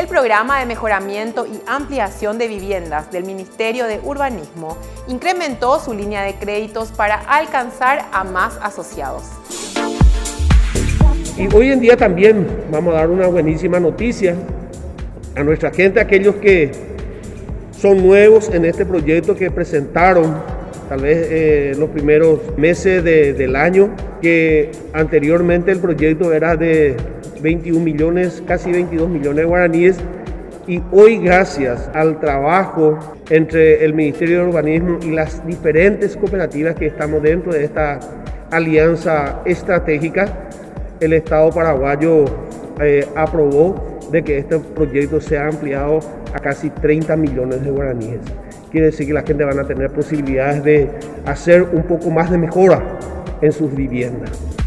el programa de mejoramiento y ampliación de viviendas del Ministerio de Urbanismo incrementó su línea de créditos para alcanzar a más asociados. Y hoy en día también vamos a dar una buenísima noticia a nuestra gente, aquellos que son nuevos en este proyecto que presentaron tal vez eh, los primeros meses del año, que anteriormente el proyecto era de 21 millones, casi 22 millones de guaraníes, y hoy gracias al trabajo entre el Ministerio de Urbanismo y las diferentes cooperativas que estamos dentro de esta alianza estratégica, el Estado paraguayo eh, aprobó de que este proyecto sea ampliado a casi 30 millones de guaraníes quiere decir que la gente van a tener posibilidades de hacer un poco más de mejora en sus viviendas.